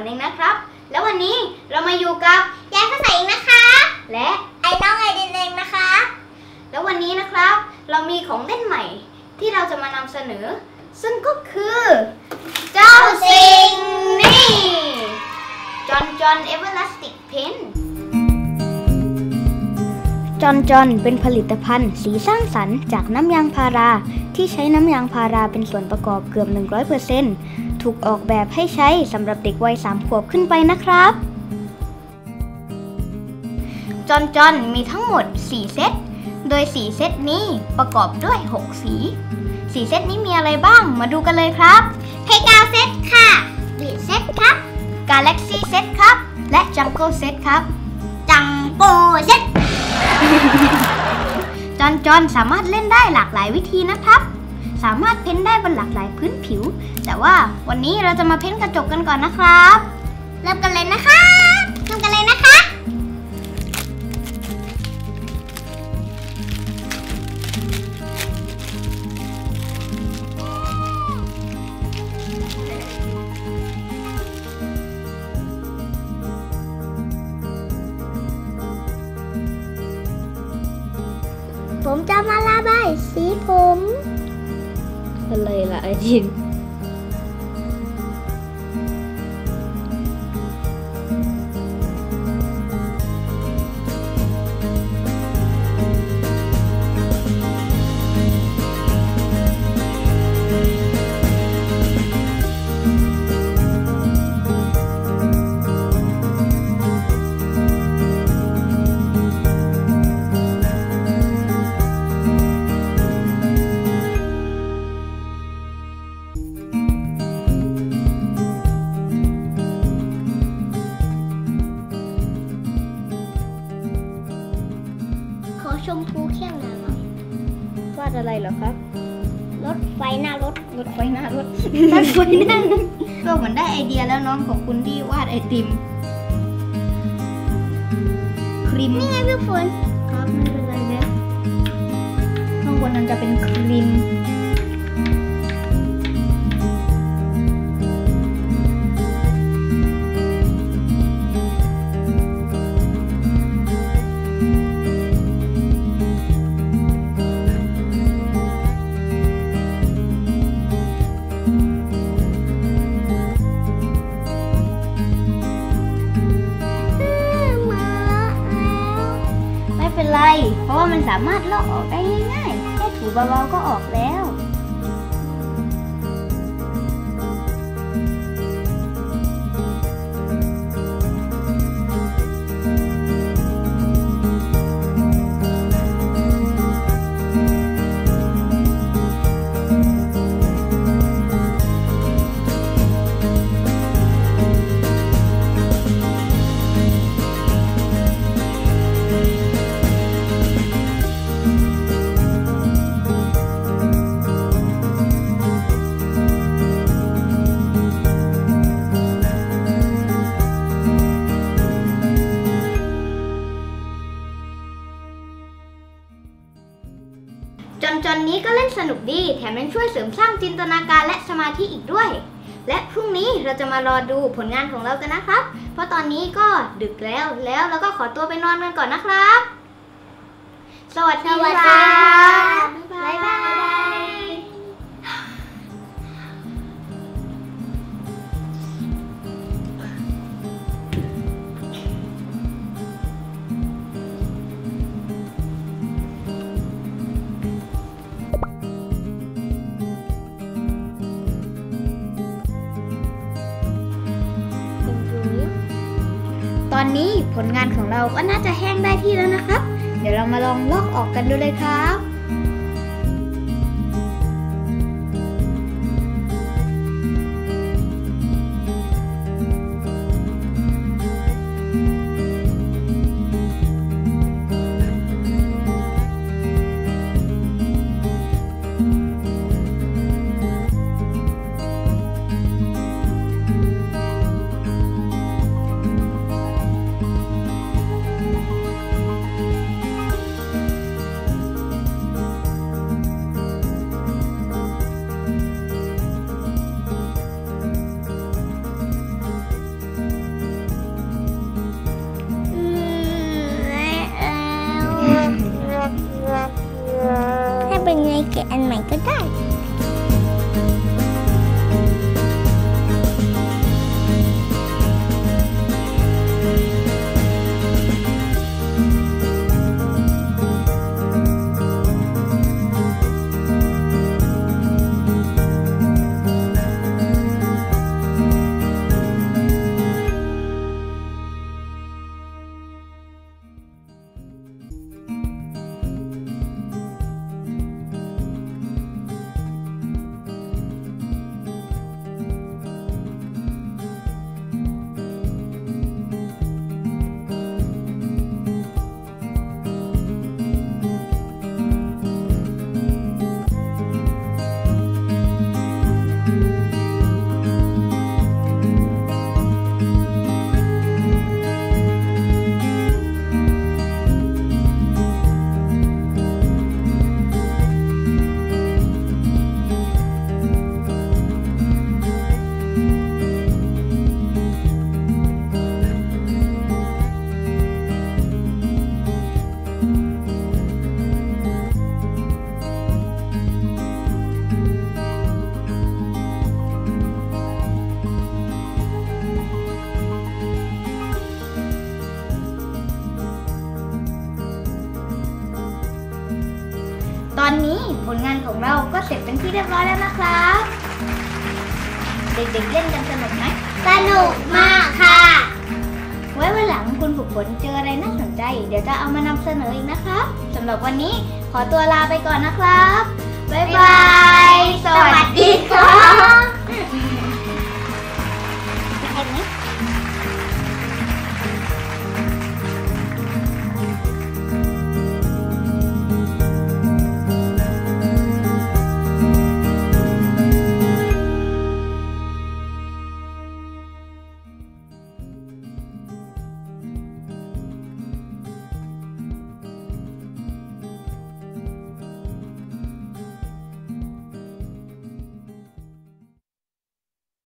วนเองนะครับ แล้ววันนี้เรามาอยู่กับยายภาษาเองนะคะ และไอ้น้องไอเดนเองนะคะ แล้ววันนี้นะครับ เรามีของเล่นใหม่ที่เราจะมานำเสนอ ซึ่งก็คือ เจ้าสิ่งนี้ Jon Jon Everlastic Paint Jon Jon เป็นผลิตภัณฑ์สีสร้างสรรค์จากน้ำยางพารา ที่ใช้น้ำยางพาราเป็นส่วนประกอบเกือบ 100% ถูกออกแบบให้ใช้สำหรับเด็กวัย3ขวบขึ้นไปนะครับ จอนจอนมีทั้งหมด 4 เซต โดย 4 เซตนี้ประกอบด้วย 6 สี 4 เซตนี้มีอะไรบ้างมาดูกันเลยครับเพกาเซตค่ะบีดเซตครับ Galaxy Set ครับ และ Jungle Set ครับ จังโปเซตจอนจอนสามารถเล่นได้หลากหลายวิธีนะครับ สามารถเพ้นได้บนหลากหลายพื้นผิว แต่ว่าวันนี้เราจะมาเพ้นกระจกกันก่อนนะครับ เริ่มกันเลยนะคะเริ่มกันเลยนะคะผมจะมาระบายสีผม อ ชมพูเข้มหน่อยมั้งวาดอะไรเหรอครับ รถไฟหน้ารถ รถไฟหน้ารถ รถไฟหน้ารถก็เหมือนได้ไอเดียแล้วน้องขอบคุณที่วาดไอติม ครีม นี่ไงพี่ฝนครับไม่เป็นไรนะข้างบนนั้นจะเป็นครีม เป็นไรเพราะว่ามันสามารถลอกออกได้ง่ายๆแค่ถูเบาๆก็ออกแล้ว นี้ก็เล่นสนุกดี แถมยังช่วยเสริมสร้างจินตนาการและสมาธิอีกด้วย และพรุ่งนี้เราจะมารอดูผลงานของเรากันนะครับ เพราะตอนนี้ก็ดึกแล้วแล้วเราก็ขอตัวไปนอนกันก่อนนะครับ สวัสดีวัสคดีรัค่ะบบ๊ายบาย อนนี้ผลงานของเราก็น่าจะแห้งได้ที่แล้วนะครับ เดี๋ยวเรามาลองลอกออกกันดูเลยครับ bring like it and make a dad. วันนี้ผลงานของเราก็เสร็จเป็นที่เรียบร้อยแล้วนะครับ เด็กๆเล่นกันสนุกไหมสนุกมากค่ะ ไว้วันหลังคุณฝึกฝนเจออะไรน่าสนใจ เดี๋ยวจะเอามานำเสนออีกนะครับสำหรับวันนี้ขอตัวลาไปก่อนนะครับ บ๊ายบาย สวัสดีค่ะ